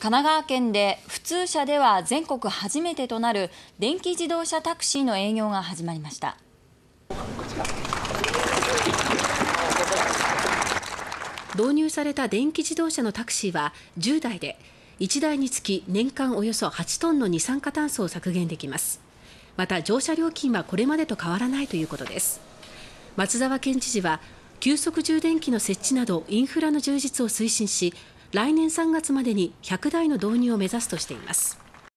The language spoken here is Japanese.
神奈川県で普通車では全国初めてとなる電気自動車タクシーの営業が始まりました。導入された電気自動車のタクシーは10台で1台につき年間およそ8トンの二酸化炭素を削減できます。また乗車料金はこれまでと変わらないということです。松沢県知事は急速充電器の設置などインフラの充実を推進し来年3月までに100台の導入を目指すとしています。